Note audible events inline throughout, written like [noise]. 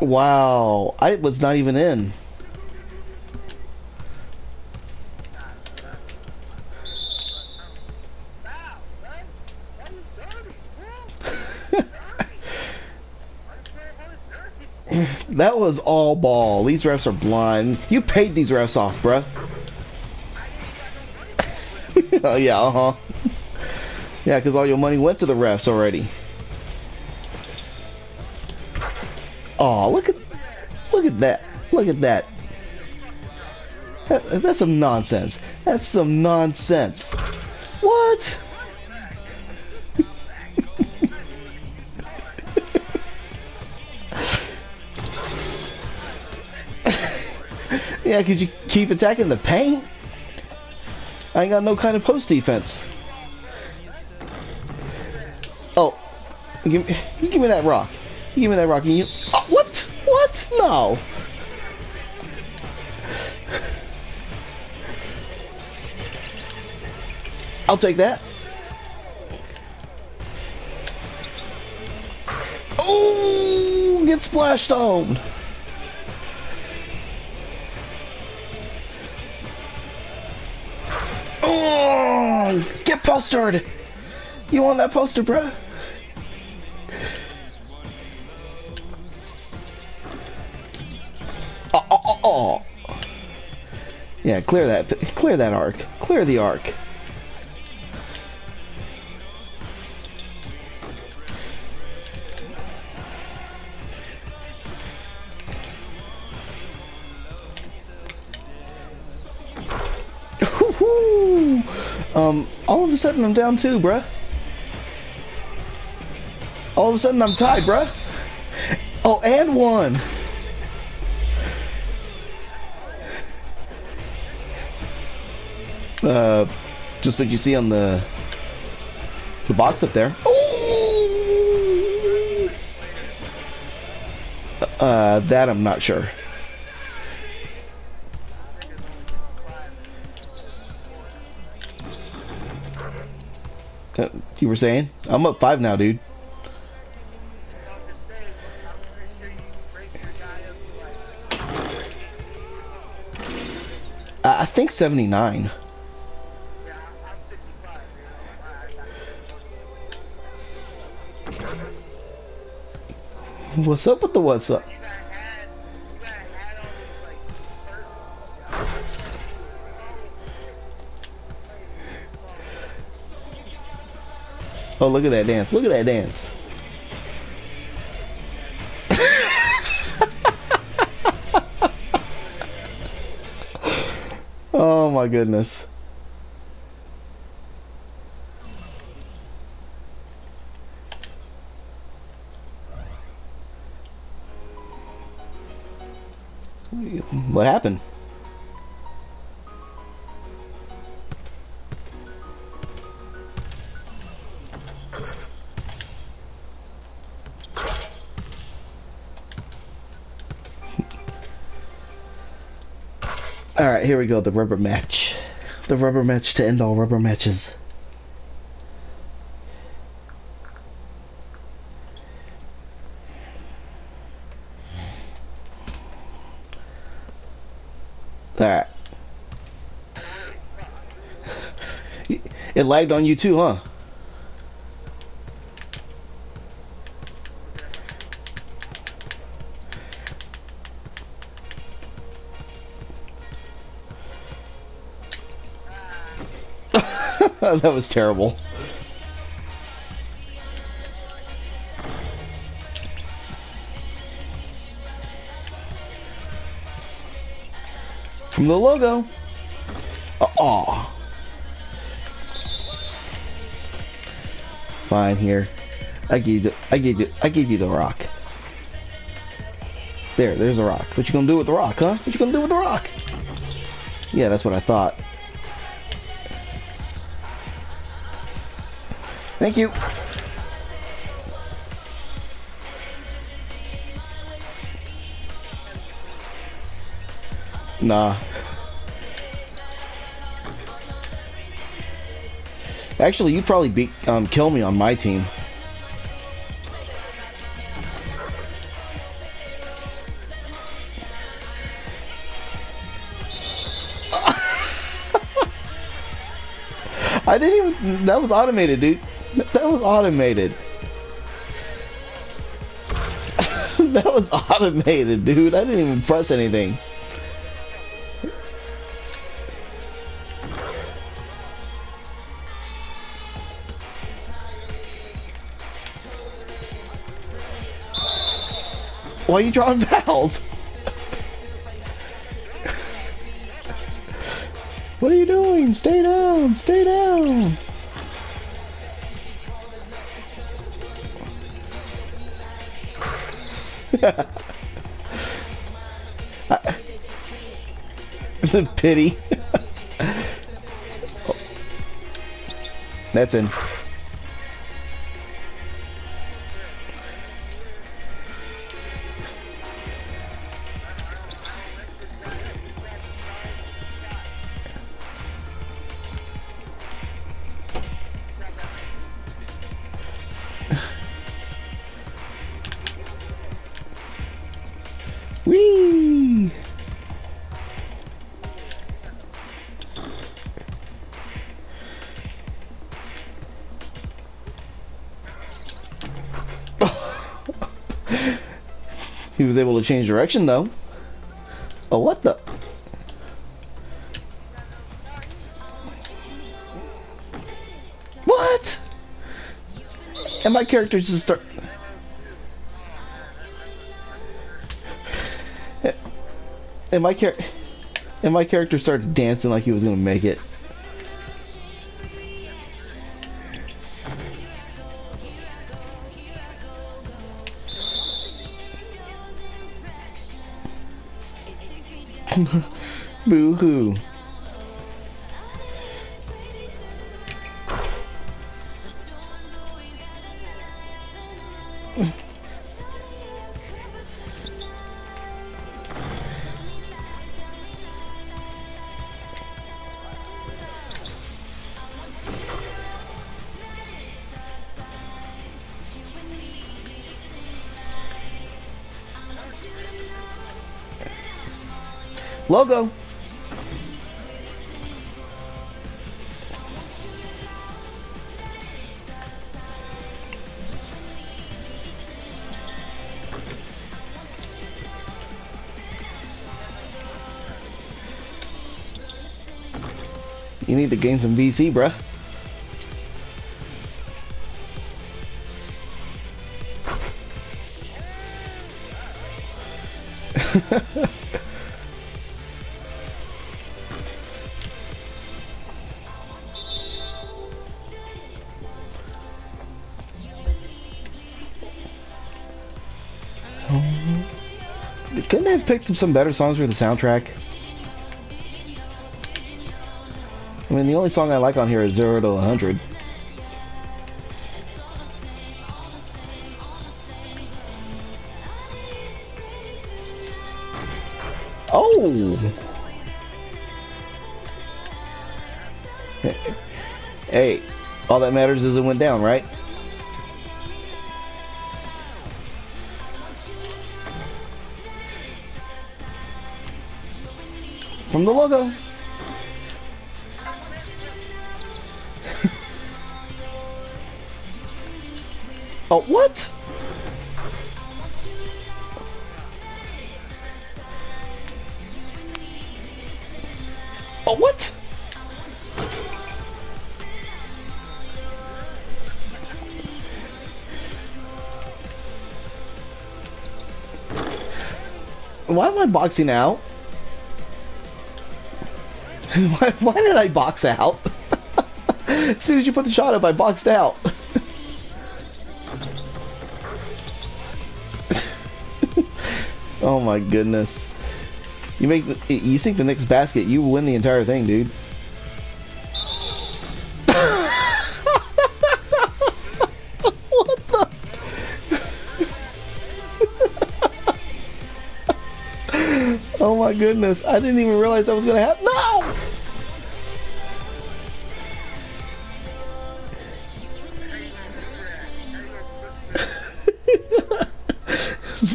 Wow, I was not even in. [laughs] That was all ball. These refs are blind. You paid these refs off, bruh. [laughs] oh, yeah, uh-huh. Yeah, because all your money went to the refs already. Oh, look at look at that. Look at that. that. That's some nonsense. That's some nonsense. What? [laughs] yeah, could you keep attacking the paint? I ain't got no kind of post defense. Oh, give me, give me that rock. Give me that rock. You, what? What? No. I'll take that. Oh, get splashed on. Oh, get postered. You want that poster, bruh? Yeah, clear that. Clear that arc. Clear the arc. Um, all of a sudden I'm down two, bruh. All of a sudden I'm tied, bruh. Oh, and one. Uh, just what you see on the the box up there. Ooh! Uh, that I'm not sure. Uh, you were saying? I'm up five now, dude. I think 79. [laughs] What's up with the what's up? Oh, look at that dance. Look at that dance. [laughs] oh my goodness. What happened? [laughs] Alright, here we go, the rubber match. The rubber match to end all rubber matches. Alright. It lagged on you too, huh? [laughs] that was terrible. From the logo. Aw. Fine here. I gave you, I gave you, I gave you the rock. There, there's a rock. What you gonna do with the rock, huh? What you gonna do with the rock? Yeah, that's what I thought. Thank you. Nah. Actually, you'd probably um, kill me on my team. [laughs] I didn't even... That was automated, dude. [laughs] That was automated. [laughs] that was automated, dude. I didn't even press anything. Why are you drawing fouls? what are you doing? Stay down! Stay down! [laughs] the pity. [laughs] That's in. He was able to change direction though. Oh, what the? What? And my character just start. And my char- and my character started dancing like he was gonna make it. [laughs] Boo hoo. Logo. You need to gain some VC, bruh. [laughs] Couldn't they have picked some better songs for the soundtrack? I mean, the only song I like on here is Zero to 100. Oh! hey, all that matters is it went down, right? From the logo. [laughs] oh, what? Oh, what? Why am I boxing out? [laughs] why, why did I box out? [laughs] as soon as you put the shot up, I boxed out. [laughs] oh my goodness. You make the, you sink the next basket, you win the entire thing, dude. what the? oh my goodness! I didn't even realize that was gonna happen. No!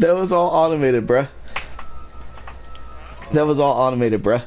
That was all automated, bruh. That was all automated, bruh.